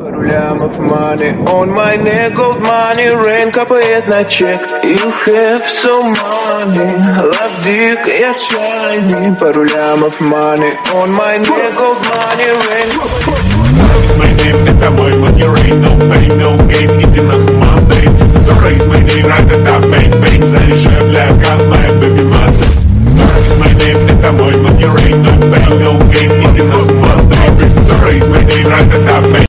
Рулям of money on my neck, gold money Rain капает на чек. You have so money Love dick, я shiny По рулям of money on my neck, gold money Rain Raise my name, ты тобой money rain No pain, no gain, иди на мамбей raise my name, right at the bang bang Заряжаю для my baby mother. It's my name, ты тобой money rain No pain, no gain, иди на мамбей raise my name, right at the bang.